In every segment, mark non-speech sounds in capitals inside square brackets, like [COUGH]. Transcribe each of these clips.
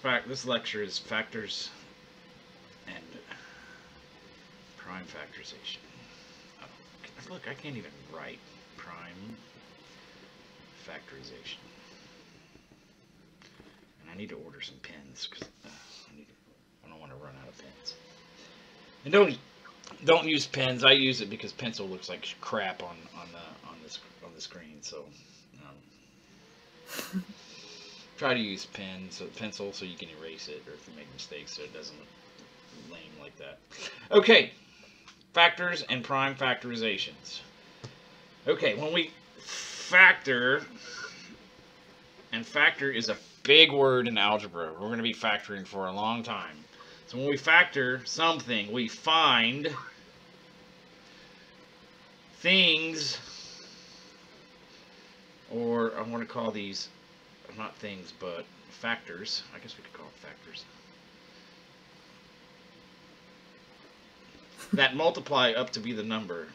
fact, this lecture is factors and prime factorization. Oh, look, I can't even write prime factorization. And I need to order some pens because uh, I, I don't want to run out of pens. And don't don't use pens. I use it because pencil looks like crap on on the on this on the screen. So um, [LAUGHS] try to use pens, pencil so you can erase it or if you make mistakes so it doesn't look lame like that. Okay, factors and prime factorizations. Okay, when we factor, and factor is a big word in algebra. We're going to be factoring for a long time. So when we factor something, we find things, or I want to call these not things, but factors. I guess we could call them factors. that multiply up to be the number.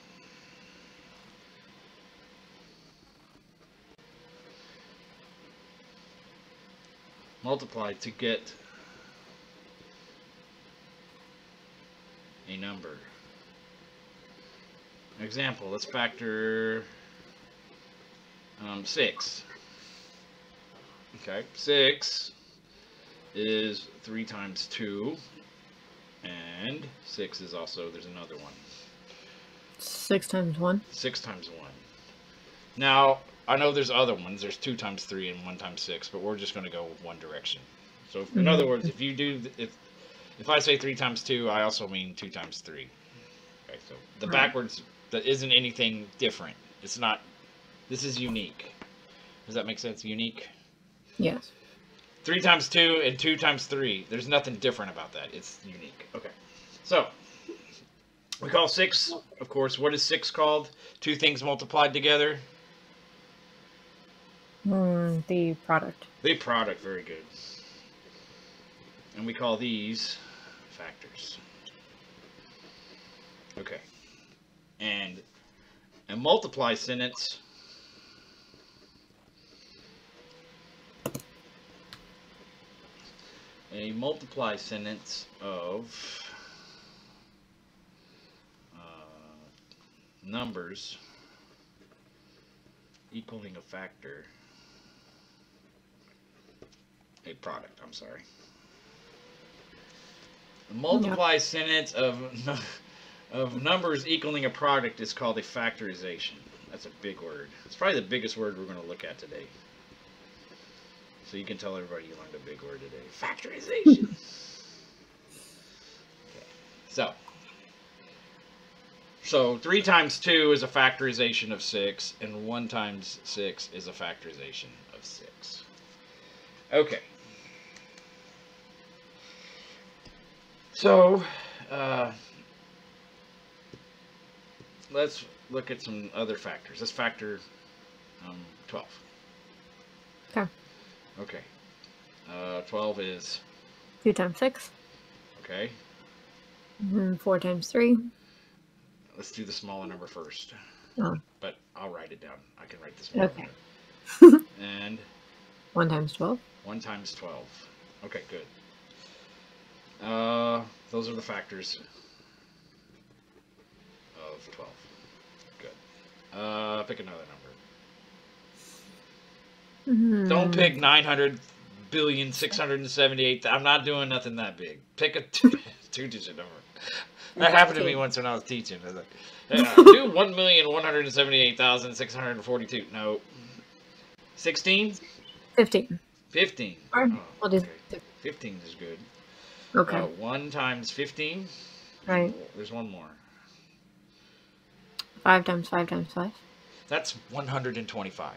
Multiply to get a number. Example, let's factor um, 6. Okay, 6 is 3 times 2. And 6 is also, there's another one. Six times one. 6 times 1. Now, I know there's other ones. There's 2 times 3 and 1 times 6, but we're just going to go one direction. So, if, in Mhm. other words, if you do, if, if I say 3 times 2, I also mean 2 times 3. Okay, so the Right. backwards, that isn't anything different. It's not, this is unique. Does that make sense? Unique? Yes. 3 times 2 and 2 times 3. There's nothing different about that. It's unique. Okay. So, we call 6, of course, what is 6 called? Two things multiplied together. Mm, the product. The product, very good. And we call these factors. Okay. And a multiply sentence a multiply sentence of uh, numbers equaling a factor a product, I'm sorry. A multiply sentence of of numbers equaling a product is called a factorization. That's a big word. It's probably the biggest word we're going to look at today. So you can tell everybody you learned a big word today. Factorization. [LAUGHS] okay. So so 3 times 2 is a factorization of 6 and 1 times 6 is a factorization of 6. Okay. So, uh, let's look at some other factors. Let's factor um, 12. Okay. Uh, 12 is, Two times six. okay. Mm, four times three. Let's do the smaller number first. Oh. But I'll write it down. I can write this smaller Okay. [LAUGHS] And One times twelve. 1 times 12. Okay, good. Uh, those are the factors of 12. Good. Uh, pick another number. Don't Mm, pick 900 billion 678. I'm not doing nothing that big. Pick a [LAUGHS] two, two digit number. That happened to me once when I was teaching. I was like, yeah, do [LAUGHS] 1,178,642. No. 16? Fifteen. 15. Or Oh, okay. 15 is good. Okay. Uh, 1 times 15. Right. There's one more. Five times five times five. That's 125.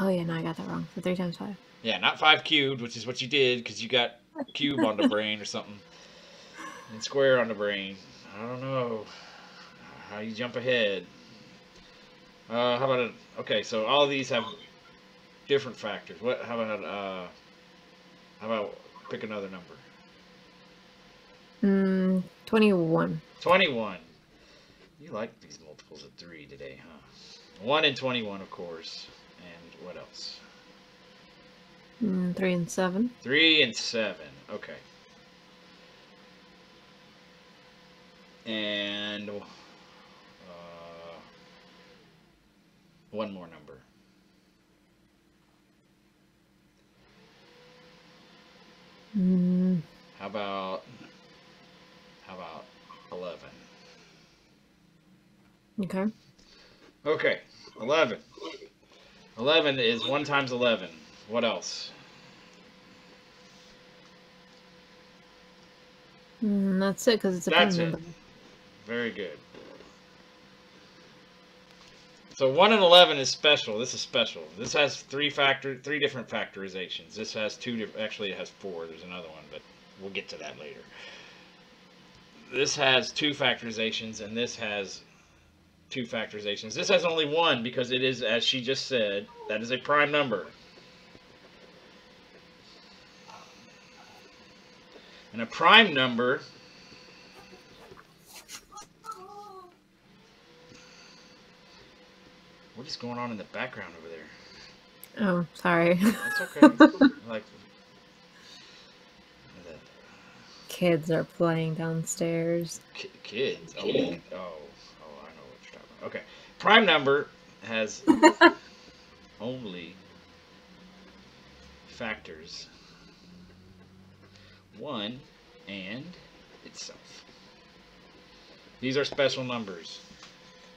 Oh yeah, no, I got that wrong. So three times five. Yeah, not 5 cubed, which is what you did because you got cube on the [LAUGHS] brain or something. And square on the brain. I don't know how you jump ahead. Uh, how about a, okay? So all of these have different factors. What? How about uh? How about pick another number? Mm, twenty-one. Twenty-one. You like these multiples of three today, huh? One and twenty-one, of course. And what else? Mm, three and seven. Three and seven. Okay. And uh, one more number. Mm, How about how about eleven? okay. Okay, eleven. Eleven is one times eleven. What else? Mm, that's it because it's a That's it. Very good. So one and eleven is special. This is special. This has three factor, three different factorizations. This has two. Actually, it has four. There's another one, but we'll get to that later. This has two factorizations, and this has two factorizations. This has only one because it is, as she just said, that is a prime number. And a prime number What is going on in the background over there? Oh, sorry. That's [LAUGHS] okay. like the Kids are playing downstairs. ki- kids. Oh, oh, oh, I know what you're talking about. Okay, prime number has [LAUGHS] only factors one and itself. These are special numbers.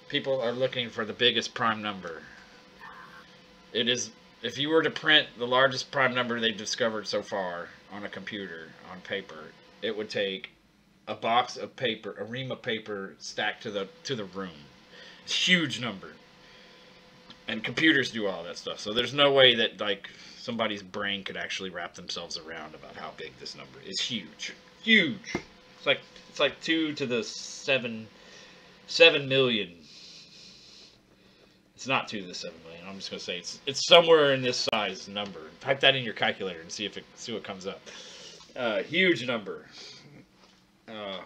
People are looking for the biggest prime number. It is if you were to print the largest prime number they've discovered so far on a computer on paper, it would take a box of paper, a ream of paper stacked to the to the room. Huge number. And computers do all that stuff. So there's no way that like somebody's brain could actually wrap themselves around about how big this number is. Huge. Huge. It's like it's like 2 to the 7 7 million. It's not 2 to the 7 million. I'm just to say it's it's somewhere in this size number. Type that in your calculator and see if it see what comes up. Uh, huge number. Uh,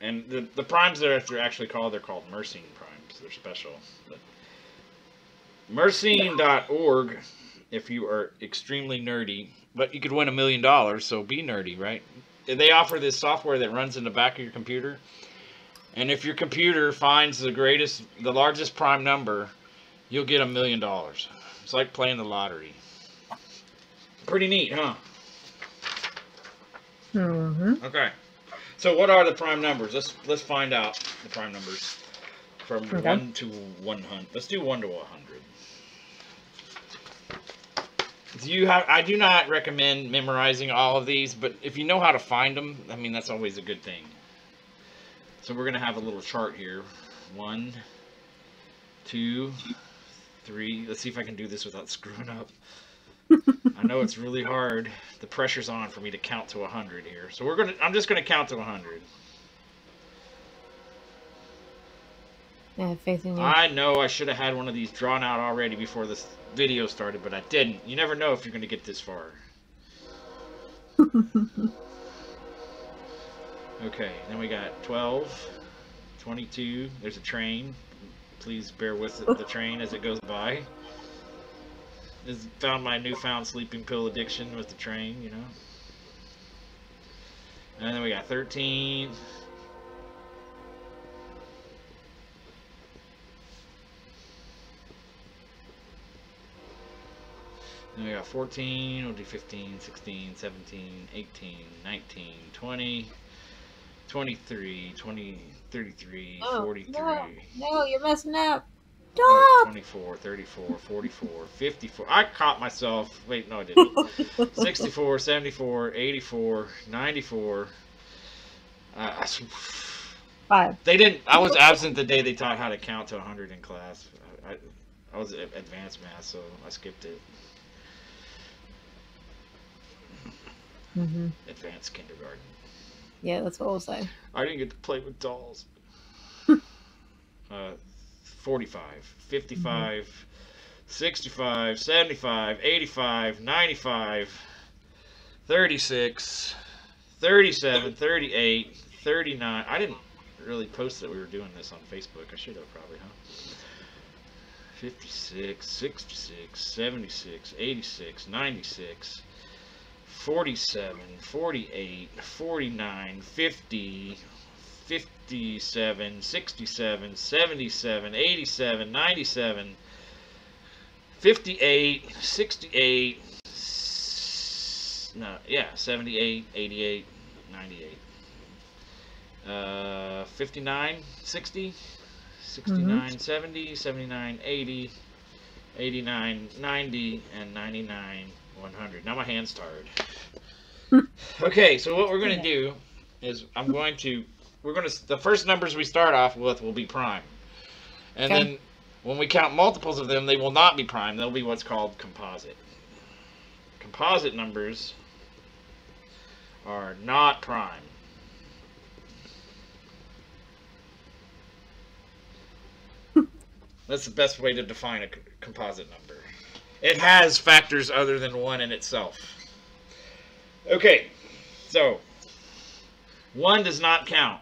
and the, the primes that are actually called, they're called Mersenne primes. They're special. But Mersenne.org, if you are extremely nerdy, but you could win a million dollars, so be nerdy, right? They offer this software that runs in the back of your computer. And if your computer finds the greatest, the largest prime number, you'll get a million dollars. It's like playing the lottery. Pretty neat, huh? Mm-hmm. Okay. So what are the prime numbers? Let's let's find out the prime numbers from Okay. one to one hundred. Let's do one to one hundred. Do you have? I do not recommend memorizing all of these, but if you know how to find them, I mean that's always a good thing. So we're gonna have a little chart here. One, two, three. Let's see if I can do this without [LAUGHS] screwing up. I know it's really hard. The pressure's on for me to count to 100 here. So we're going to I'm just going to count to 100. I have faith in you. I know I should have had one of these drawn out already before this video started, but I didn't. You never know if you're going to get this far. [LAUGHS] Okay, then we got 12, 22. There's a train. Please bear with the train as it goes by. Is found my newfound sleeping pill addiction with the train, you know. And then we got 13. Then we got 14, we'll do 15, 16, 17, 18, 19, 20, 23, 20, 33, Oh, 43. no, no, you're messing up. Oh, Stop! 24, 34, 44, 54. I caught myself. Wait, no, I didn't. [LAUGHS] 64, 74, 84, 94. Uh, I- Five. they didn't. I was absent the day they taught how to count to 100 in class. I, I was at advanced math, so I skipped it. Mm-hmm. Advanced kindergarten. Yeah, that's what we'll say. I didn't get to play with dolls. [LAUGHS] uh, 45, 55, 65, 75, 85, 95, 36, 37, [COUGHS] 38, 39. I didn't really post that we were doing this on Facebook. I should have probably, huh? 56, 66, 76, 86, 96, 47, 48, 49, 50, 57, 67, 77, 87, 97, 58, 68, s- no, yeah, 78, 88, 98. Uh, 59, 60, 69, 70, 79, 80, 89, 90, and 99, 100. Now my hand's tired. [LAUGHS] okay, so what we're going to do is I'm going to, we're going to, the first numbers we start off with will be prime. And Okay. then when we count multiples of them, they will not be prime. They'll be what's called composite. Composite numbers are not prime. [LAUGHS] That's the best way to define a composite number. It has factors other than one in itself. Okay, so one does not count.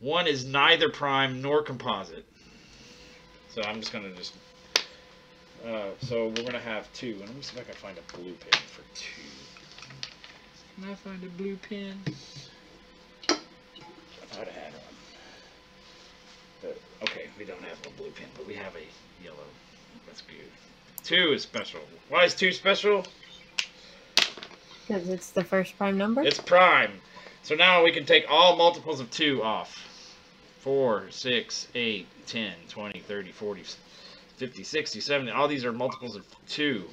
One is neither prime nor composite. So I'm just gonna just. Uh, so we're gonna have two, and let me see if I can find a blue pen for two. Can I find a blue pen? I thought I had one. But, okay, we don't have a blue pen, but we have a yellow. That's good. Two is special. Why is two special? Because it's the first prime number. It's prime. So now we can take all multiples of 2 off. 4, 6, 8, 10, 20, 30, 40, 50, 60, 70. All these are multiples of 2.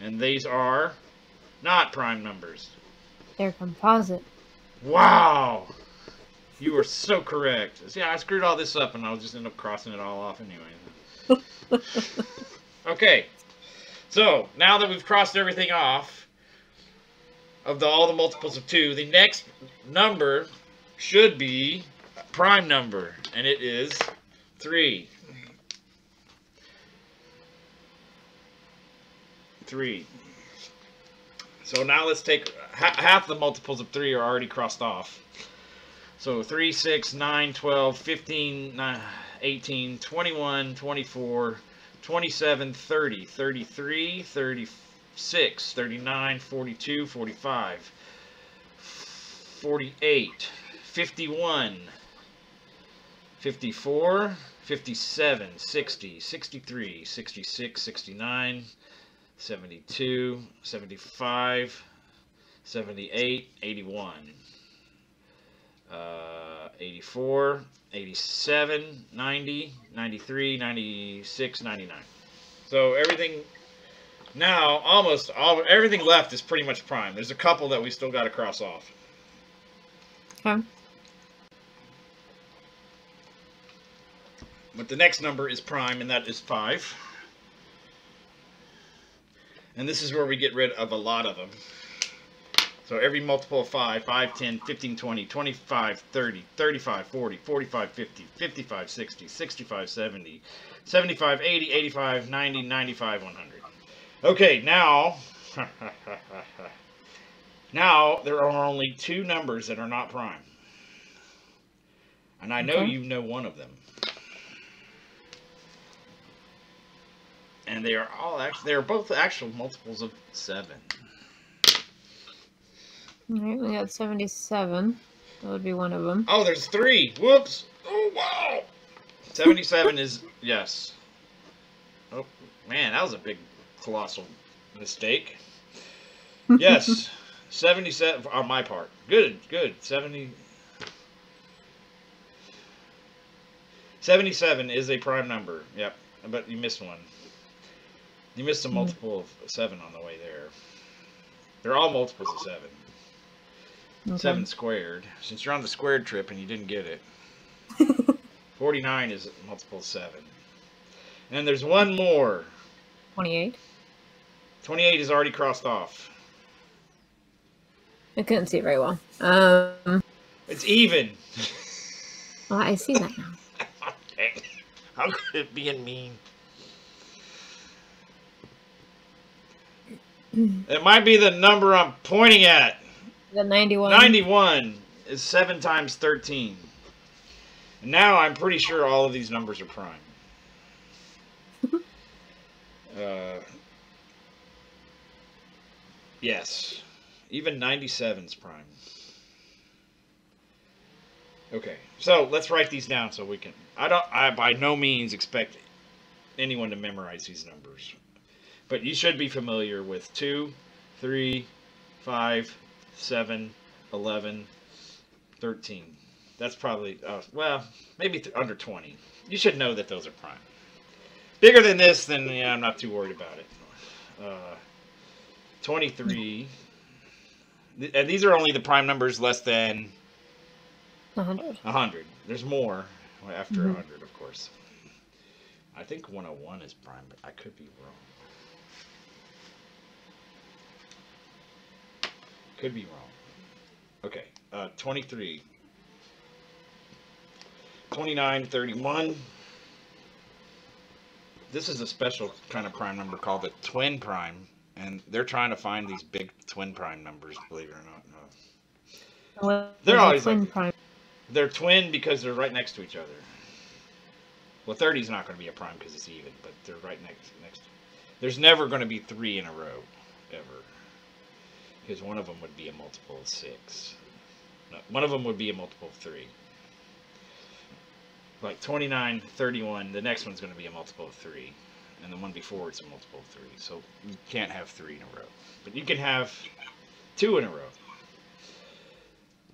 And these are not prime numbers. They're composite. Wow! You were so correct. See, I screwed all this up and I'll just end up crossing it all off anyway. [LAUGHS] Okay. So, now that we've crossed everything off of the, all the multiples of 2, the next number should be a prime number, and it is 3. 3. So now let's take ha- half the multiples of 3 are already crossed off. So 3, 6, 9, 12, 15, nine- 18, 21, 24, 27, 30, 33, 36, 39, 42, 45, 48, 51, 54, 57, 60, 63, 66, 69, 72, 75, 78, 81, uh, 84, 87, 90, 93, 96, 99. So everything now almost all everything left is pretty much prime. There's a couple that we still got to cross off. Okay. But the next number is prime, and that is 5. And this is where we get rid of a lot of them. So every multiple of 5, 5, 10, 15, 20, 25, 30, 35, 40, 45, 50, 55, 60, 65, 70, 75, 80, 85, 90, 95, 100. Okay, now... [LAUGHS] now, there are only two numbers that are not prime. And I know Okay. you know one of them. And they are all actually, they are both actual multiples of 7. Alright, we got 77. That would be one of them. Oh, there's three. Whoops. Oh, wow. 77 is, yes. Oh, man, that was a big, colossal mistake. Yes. [LAUGHS] 77 on my part. Good, good. 70. 77 is a prime number. Yep. But you missed one. You missed a Hmm. multiple of 7 on the way there. They're all multiples of 7. Okay. 7 squared. Since you're on the squared trip and you didn't get it. [LAUGHS] 49 is a multiple of 7. And there's one more. 28. 28 is already crossed off. I couldn't see it very well. Um, It's even. [LAUGHS] well, I see that now. [LAUGHS] How could it be mean? [CLEARS THROAT] It might be the number I'm pointing at. The 91. 91 is 7 times 13. And now I'm pretty sure all of these numbers are prime. [LAUGHS] uh, yes. Even 97's prime. Okay, so let's write these down so we can. I don't. I by no means expect anyone to memorize these numbers, but you should be familiar with two, three, five, seven, eleven, thirteen. That's probably uh, well, maybe th- under twenty. You should know that those are prime. Bigger than this, then yeah, I'm not too worried about it. Uh, Twenty-three, Th- and these are only the prime numbers less than 100. 100. There's more after Mhm. 100, of course. I think 101 is prime, but I could be wrong. Could be wrong. Okay, uh, 23. 29, 31. This is a special kind of prime number called the twin prime, and they're trying to find these big twin prime numbers, believe it or not. No. They're always twin like- prime. They're twin because they're right next to each other. Well, 30 is not going to be a prime because it's even, but they're right next next. There's never going to be three in a row, because one of them would be a multiple of six. No, one of them would be a multiple of three. Like 29, 31, the next one's going to be a multiple of three, and the one before it's a multiple of three. So you can't have three in a row, but you can have two in a row.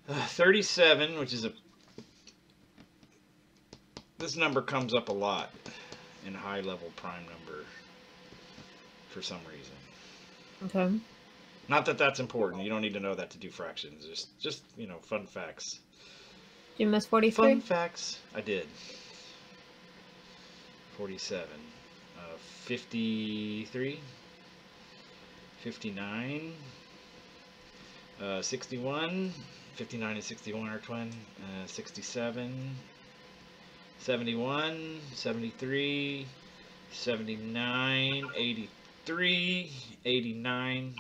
Uh, 37, which is a this number comes up a lot in high level prime number for some reason. Okay. Not that that's important. You don't need to know that to do fractions. Just just, you know, fun facts. Did you miss 43? Fun facts. I did. 47. Uh, 53. 59. Uh, 61. 59 and 61 are twin. Uh, 67. 71. 73. 79. 83. 89.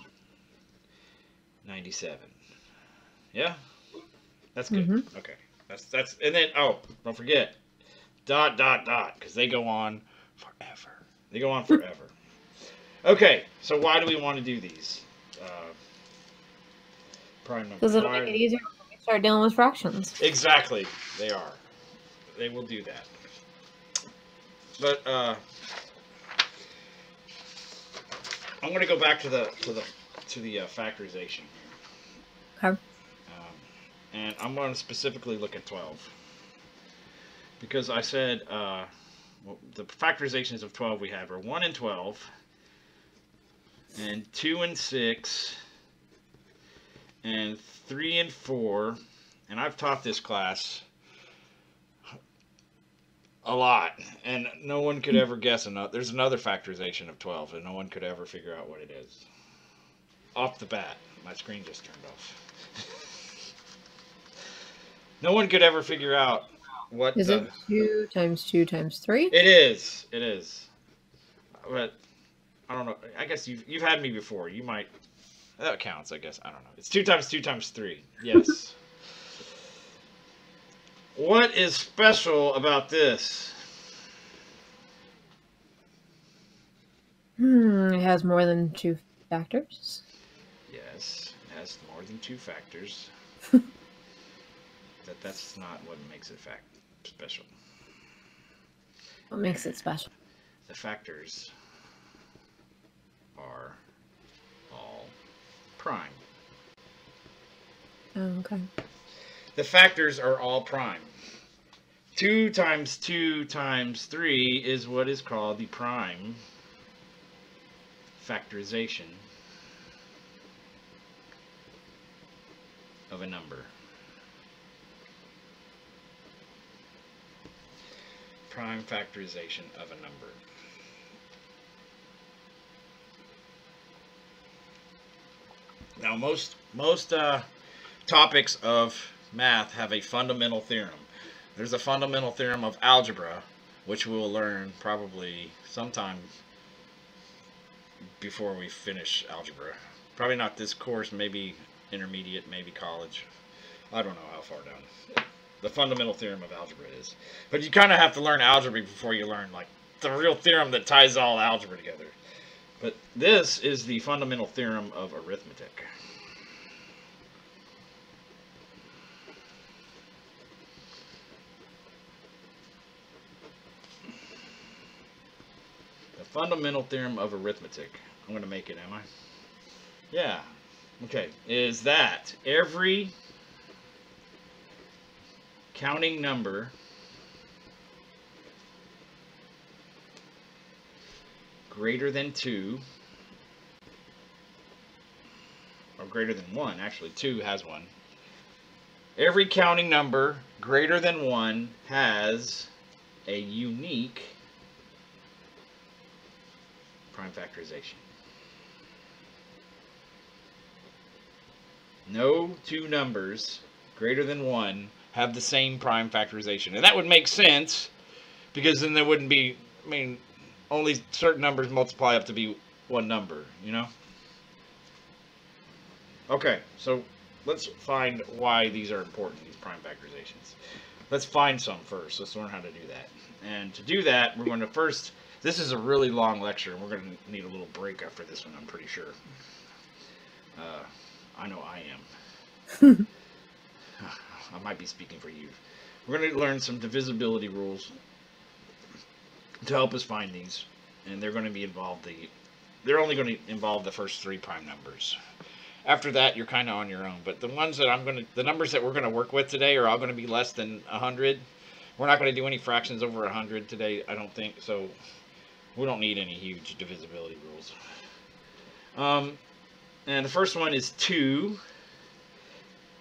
97. Yeah? That's good. Mhm. Okay. That's that's and then oh, don't forget dot dot dot because they go on forever. They go on [LAUGHS] forever. okay, so why do we want to do these? Uh, prime number. Because it'll make it easier when we start dealing with fractions. Exactly, they are. They will do that. But uh, I'm going to go back to the to the to the uh, factorization here. Okay. Um, and I'm going to specifically look at 12 because I said uh, well, the factorizations of 12 we have are 1 and 12 and 2 and 6 and 3 and 4 and I've taught this class a lot and no one could ever guess another there's another factorization of 12 and no one could ever figure out what it is off the bat my screen just turned off. [LAUGHS] No one could ever figure out what Is the, it 2 times 2 times 3? it is it is. But i don't know i guess you've, you've had me before you might that counts i guess i don't know. It's two times two times three yes. [LAUGHS] What is special about this? Hmm, it has more than two factors. Has more than two factors [LAUGHS] that that's not what makes it fact special What makes it special? the factors are all prime Oh, okay. the factors are all prime. 2 times 2 times 3 is what is called the prime factorization of a number. Prime factorization of a number. Now most most uh, topics of math have a fundamental theorem. There's a fundamental theorem of algebra, which we'll learn probably sometime before we finish algebra. Probably not this course, maybe intermediate, maybe college. I don't know how far down. the fundamental theorem of algebra is. But you kind of have to learn algebra before you learn like the real theorem that ties all algebra together. But this is the fundamental theorem of arithmetic. The fundamental theorem of arithmetic. I'm going to make it, am I? Yeah. Okay. Is that every counting number greater than 2 or greater than 1 actually 2 has one every counting number greater than 1 has a unique prime factorization no two numbers greater than 1 have the same prime factorization and that would make sense because then there wouldn't be I mean only certain numbers multiply up to be one number, you know? Okay, so let's find why these are important, these prime factorizations. Let's find some first. Let's learn how to do that. And to do that, we're going to first, this is a really long lecture, and we're going to need a little break after this one, I'm pretty sure. Uh, I know I am. [LAUGHS] I might be speaking for you. We're going to learn some divisibility rules to help us find these, and they're going to be involved the they're only going to involve the first three prime numbers. After that, you're kind of on your own. But the ones that I'm going to, the numbers that we're going to work with today are all going to be less than 100. We're not going to do any fractions over 100 today, I don't think. So we don't need any huge divisibility rules. Um, and the first one is 2.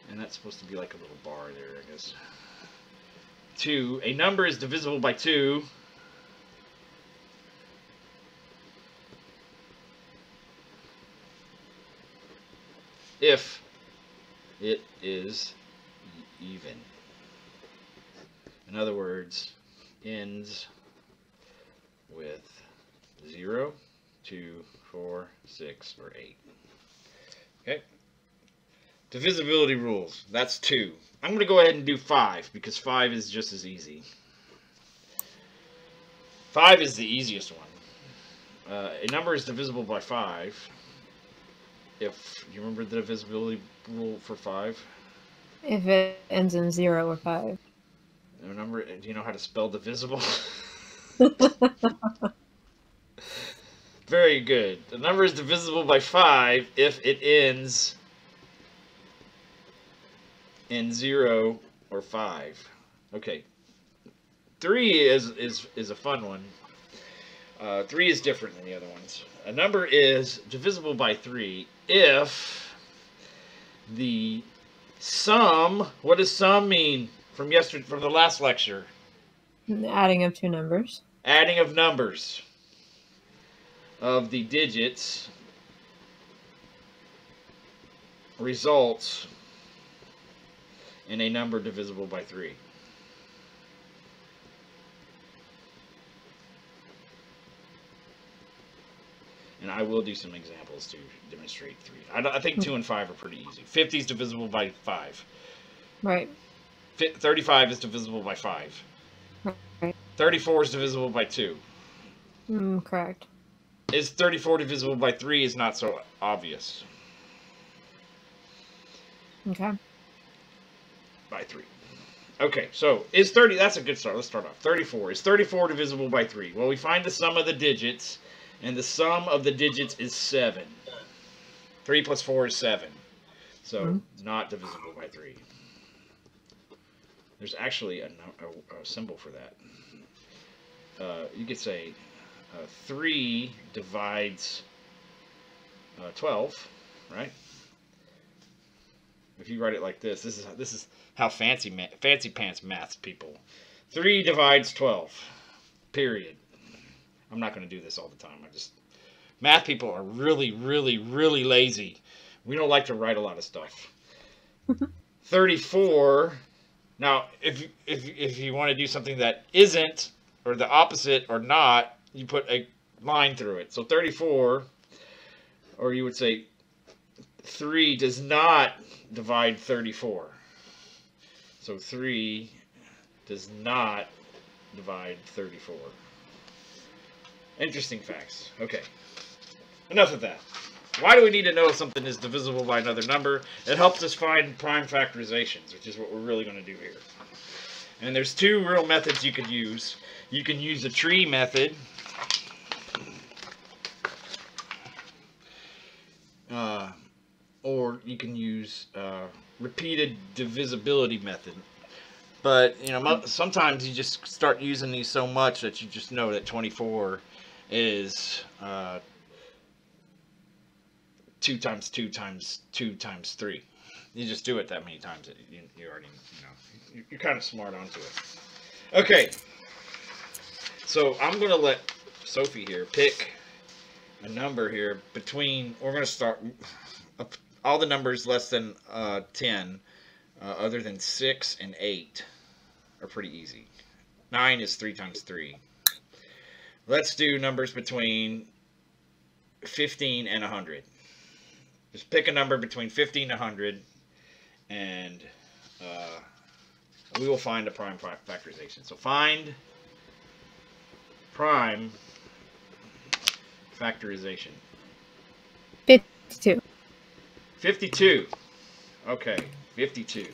And that's supposed to be like a little bar there, I guess. 2. A number is divisible by 2 if it is even. In other words, ends with 0, 2, 4, 6, or 8. Okay? Divisibility rules. That's 2. I'm going to go ahead and do 5 because 5 is just as easy. 5 is the easiest one. Uh, a number is divisible by 5 if you remember the divisibility rule for five. If it ends in zero or five. Remember? Do you know how to spell divisible? [LAUGHS] [LAUGHS] Very good. The number is divisible by five if it ends in zero or five. Okay. Three is is is a fun one. Uh, three is different than the other ones. A number is divisible by three if the sum, what does sum mean from yesterday, from the last lecture? Adding of two numbers. Adding of numbers of the digits results in a number divisible by 3. and I will do some examples to demonstrate three. I, I think two and five are pretty easy. 50 is divisible by five. Right. 35 is divisible by five. Right. 34 is divisible by two. Mm, correct. Is 34 divisible by three is not so obvious. Okay. By three. Okay, so is 30, that's a good start. Let's start off. 34. Is 34 divisible by 3? Well, we find the sum of the digits and the sum of the digits is 7. 3 plus 4 is 7. So, mm -hmm. not divisible by 3. There's actually a, a, a symbol for that. Uh, you could say uh, 3 divides uh, 12, right? If you write it like this, this is this is how fancy fancy pants maths people. 3 divides 12. Period. I'm not going to do this all the time. I just math people are really, really, really lazy. We don't like to write a lot of stuff. [LAUGHS] 34. Now, if if if you want to do something that isn't or the opposite or not, you put a line through it. So 34 or you would say 3 does not divide 34. So 3 does not divide 34. Interesting facts. Okay. Enough of that. Why do we need to know if something is divisible by another number? It helps us find prime factorizations, which is what we're really going to do here. And there's two real methods you could use. You can use the tree method. Uh, or you can use uh, repeated divisibility method. But you know, sometimes you just start using these so much that you just know that 24 is uh, two times two times two times three. You just do it that many times you, you already you know you're kind of smart onto it. Okay, so I'm gonna let Sophie here pick a number here between. We're gonna start all the numbers less than uh, 10, uh, other than 6 and 8, are pretty easy. 9 is 3 times 3. Let's do numbers between 15 and 100. Just pick a number between 15 and 100, and uh, we will find a prime factorization. So find prime factorization. 52. 52. Okay, 52.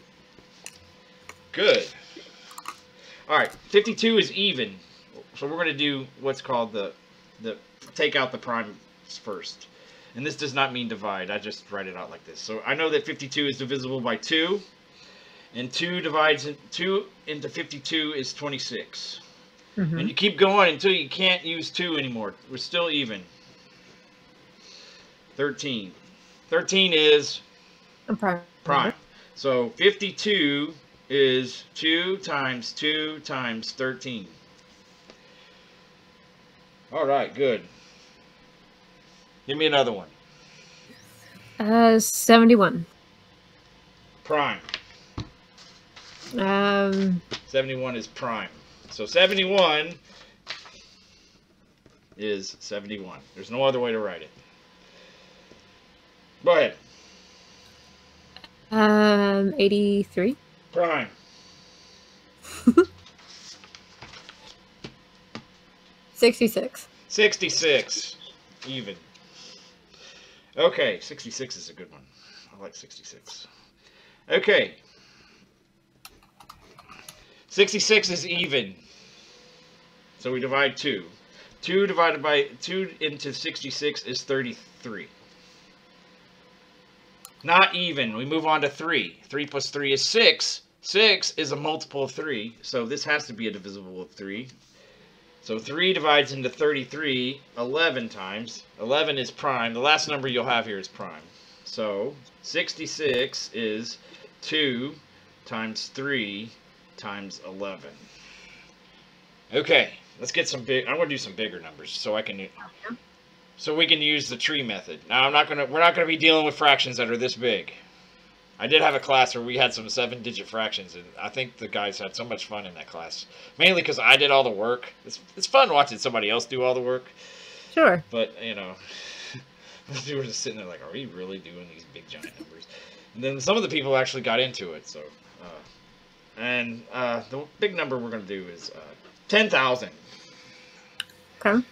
Good. All right, 52 is even. So we're going to do what's called the, the take out the primes first. And this does not mean divide. I just write it out like this. So I know that 52 is divisible by 2. And 2 divides in, 2 into 52 is 26. Mm -hmm. And you keep going until you can't use 2 anymore. We're still even. 13. 13 is prime. Prime. So 52 is 2 times 2 times 13. All right, good. Give me another one. Uh, 71. Prime. Um. 71 is prime. So 71 is 71. There's no other way to write it. Go ahead. Um, 83. Prime. [LAUGHS] Sixty-six. Sixty-six. Even. Okay, sixty-six is a good one. I like sixty-six. Okay. Sixty-six is even. So we divide two. Two divided by two into sixty-six is thirty-three. Not even. We move on to 3. 3 plus 3 is 6. 6 is a multiple of 3, so this has to be a divisible of 3. So 3 divides into 33 11 times. 11 is prime. The last number you'll have here is prime. So 66 is 2 times 3 times 11. Okay, let's get some big. I want to do some bigger numbers so I can so we can use the tree method. Now I'm not gonna we're not gonna be dealing with fractions that are this big. I did have a class where we had some seven digit fractions and I think the guys had so much fun in that class. Mainly because I did all the work. It's, it's fun watching somebody else do all the work. Sure. But, you know, [LAUGHS] we were just sitting there like, are we really doing these big giant numbers? And then some of the people actually got into it. So, uh, and uh, the big number we're going to do is uh, 10,000. Okay.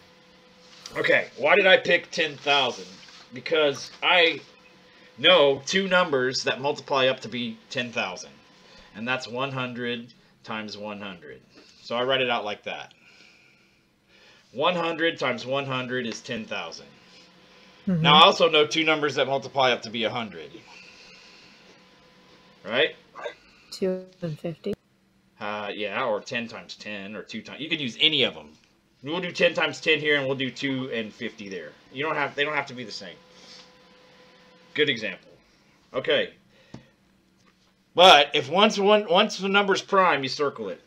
Okay, why did I pick 10,000? Because I know two numbers that multiply up to be 10,000. And that's 100 times 100. So I write it out like that. 100 times 100 is 10,000. Mm -hmm. Now I also know two numbers that multiply up to be 100. Right? 250. Uh, yeah, or 10 times 10, or 2 times. You can use any of them. We'll do 10 times 10 here, and we'll do 2 and 50 there. You don't have, they don't have to be the same. Good example. Okay. But if once one once the number's prime, you circle it.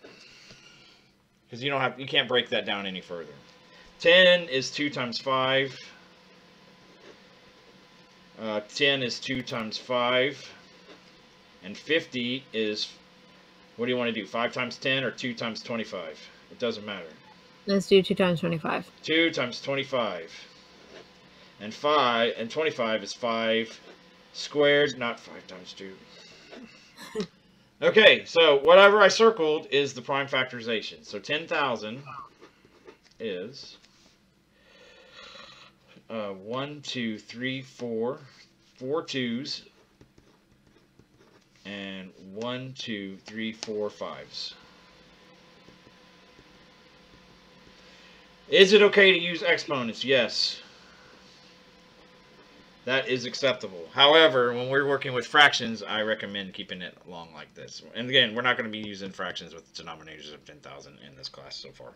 Because you don't have you can't break that down any further. 10 is 2 times 5. Uh, 10 is 2 times 5. And 50 is, what do you want to do, 5 times 10 or 2 times 25? It doesn't matter. Let's do 2 times 25. 2 times 25. And 5, and 25 is 5 squared, not 5 times 2. [LAUGHS] Okay, so whatever I circled is the prime factorization. So 10,000 is uh, one, two, three, four, four twos, and one, two, three, four fives. Is it okay to use exponents? Yes. That is acceptable. However, when we're working with fractions, I recommend keeping it long like this. And again, we're not going to be using fractions with denominators of 10,000 in this class so far.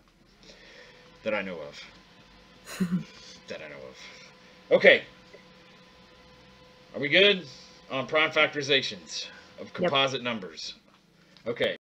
That I know of. [LAUGHS] that I know of. Okay. Are we good on prime factorizations of composite numbers? Okay.